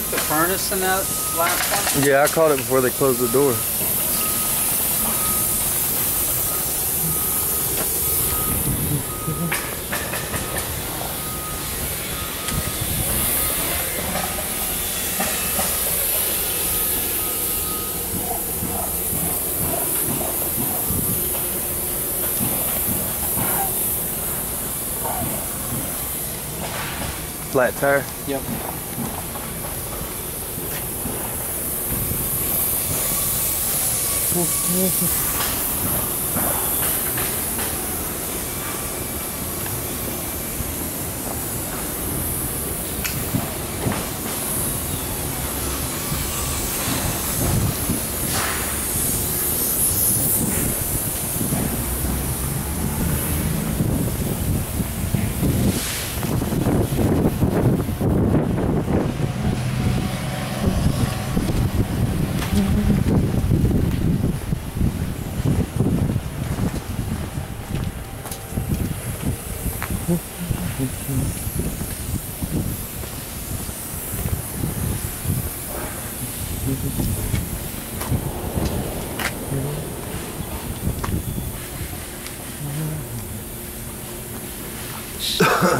check the furnace in that last one? Yeah, I caught it before they closed the door. Flat tire. Yep. двух месяцев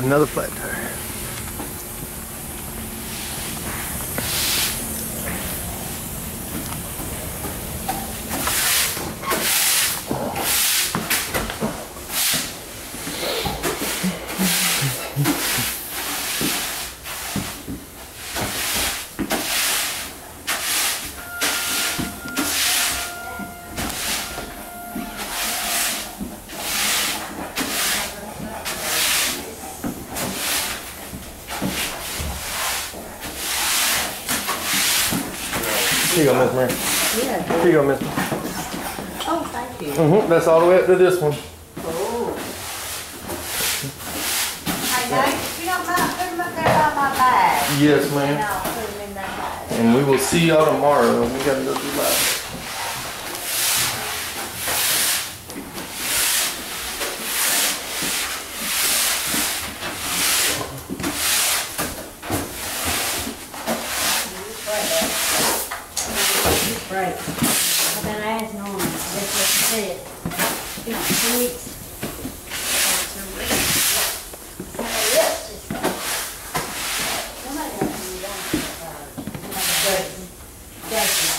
Another flat tire. Here you go, Miss Mary. Yeah. Here you go, Miss. Oh, thank you. Mm-hmm. That's all the way up to this one. Oh. Hey, Nate, you don't mind, put them up there by my bag. Yes, And ma'am. I'll put them in that bag. And we will see y'all tomorrow. We gotta go do that. Right. I've been That's what she said. It's two. Two weeks. Somebody else